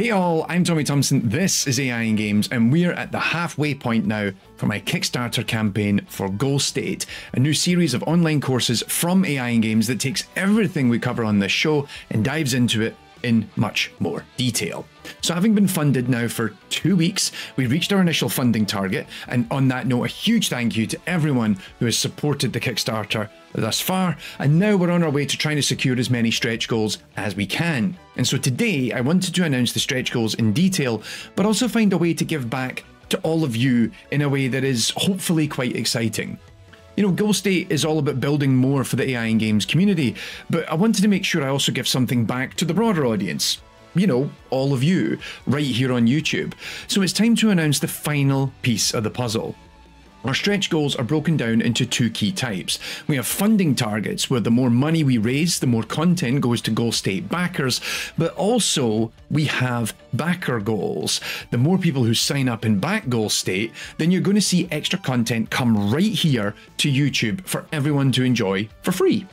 Hey all, I'm Tommy Thompson, this is AI and Games, and we're at the halfway point now for my Kickstarter campaign for Goal State, a new series of online courses from AI and Games that takes everything we cover on this show and dives into it in much more detail. So, having been funded now for two weeks, we reached our initial funding target. And on that note, a huge thank you to everyone who has supported the Kickstarter thus far. And now we're on our way to trying to secure as many stretch goals as we can. And so today, I wanted to announce the stretch goals in detail, but also find a way to give back to all of you in a way that is hopefully quite exciting. You know, Goal State is all about building more for the AI and Games community, but I wanted to make sure I also give something back to the broader audience. You know, all of you, right here on YouTube. So it's time to announce the final piece of the puzzle. Our stretch goals are broken down into two key types. We have funding targets, where the more money we raise, the more content goes to Goal State backers, but also we have backer goals. The more people who sign up and back Goal State, then you're going to see extra content come right here to YouTube for everyone to enjoy for free.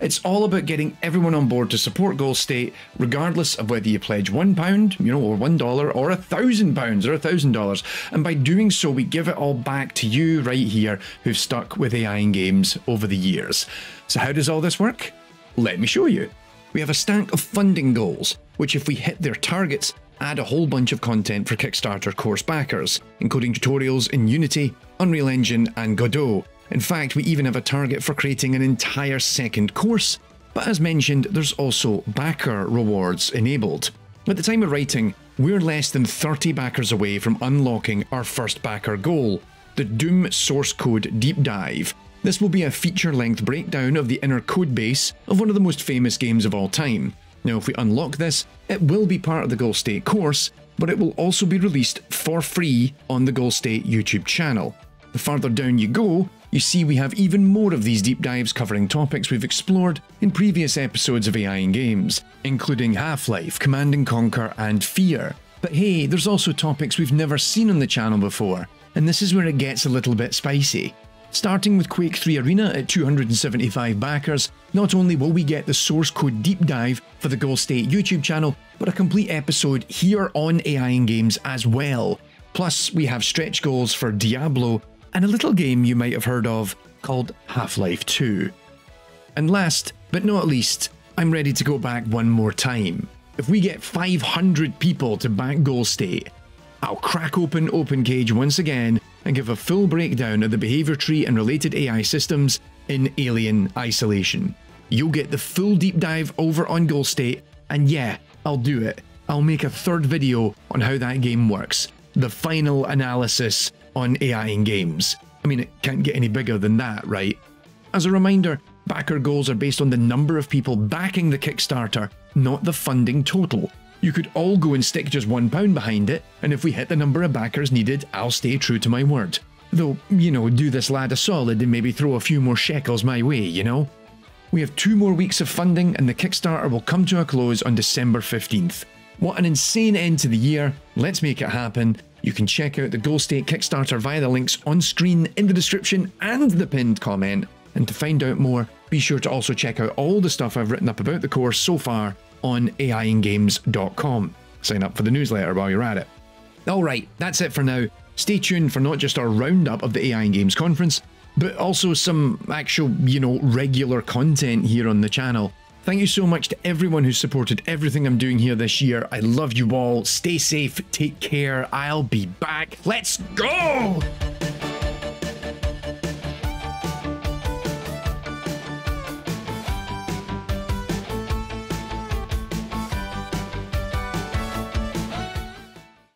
It's all about getting everyone on board to support Goal State, regardless of whether you pledge £1, you know, or $1, or £1,000 or $1,000. And by doing so, we give it all back to you right here who've stuck with AI and Games over the years. So, how does all this work? Let me show you. We have a stack of funding goals, which, if we hit their targets, add a whole bunch of content for Kickstarter course backers, including tutorials in Unity, Unreal Engine, and Godot in fact, we even have a target for creating an entire second course. But as mentioned, there's also backer rewards enabled. At the time of writing, we're less than 30 backers away from unlocking our first backer goal, the Doom source code deep dive. This will be a feature length breakdown of the inner code base of one of the most famous games of all time. Now, if we unlock this, it will be part of the Goal State course, but it will also be released for free on the Goal State YouTube channel. The farther down you go, you see we have even more of these deep dives covering topics we've explored in previous episodes of AI and Games, including Half-Life, Command & Conquer and Fear. But hey, there's also topics we've never seen on the channel before, and this is where it gets a little bit spicy. Starting with Quake 3 Arena at 275 backers, not only will we get the source code deep dive for the Goal State YouTube channel, but a complete episode here on AI and Games as well. Plus, we have stretch goals for Diablo and a little game you might have heard of called Half-Life 2. And last, but not least, I'm ready to go back one more time. If we get 500 people to back Goal State, I'll crack open OpenCage once again and give a full breakdown of the behavior tree and related AI systems in Alien Isolation. You'll get the full deep dive over on Goal State, and yeah, I'll do it. I'll make a third video on how that game works. The final analysis on AI and Games. I mean, it can't get any bigger than that, right? As a reminder, backer goals are based on the number of people backing the Kickstarter, not the funding total. You could all go and stick just one pound behind it, and if we hit the number of backers needed, I'll stay true to my word. Though, you know, do this lad a solid and maybe throw a few more shekels my way, you know? We have two more weeks of funding and the Kickstarter will come to a close on December 15th. What an insane end to the year, let's make it happen, you can check out the Goal State Kickstarter via the links on screen in the description and the pinned comment. And to find out more, be sure to also check out all the stuff I've written up about the course so far on AIandGames.com. Sign up for the newsletter while you're at it. Alright, that's it for now. Stay tuned for not just our roundup of the AI and Games conference, but also some actual, you know, regular content here on the channel. Thank you so much to everyone who supported everything I'm doing here this year. I love you all. Stay safe, take care. I'll be back. Let's go!